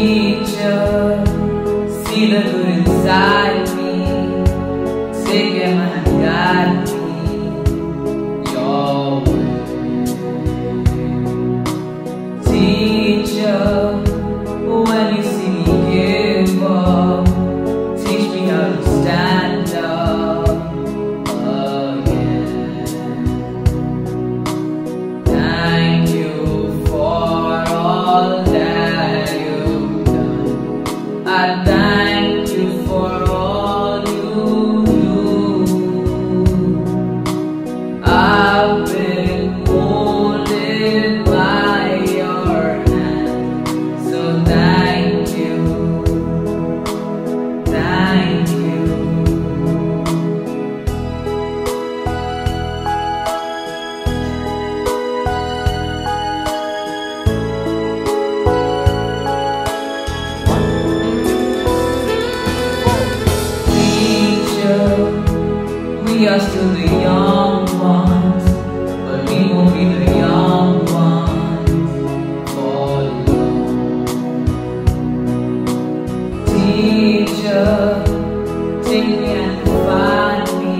teacher, see the good inside me, take care and guide me. I die. Us to the young ones, but we won't be the young ones for long. Teacher, take me and find me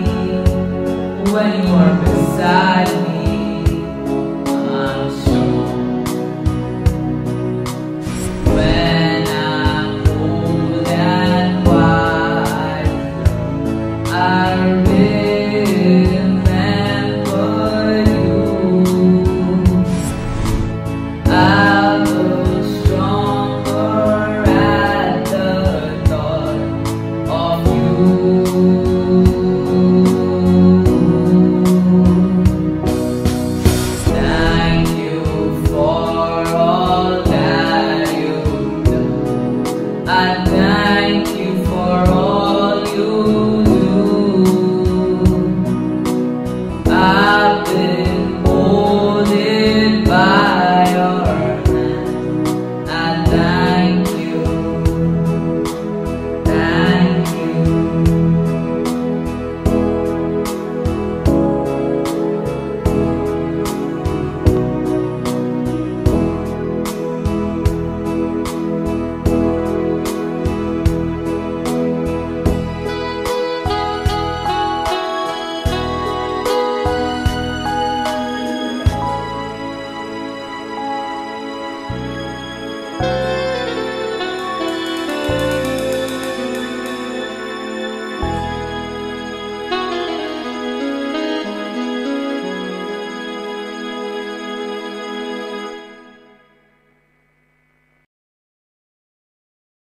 when you God, thank you.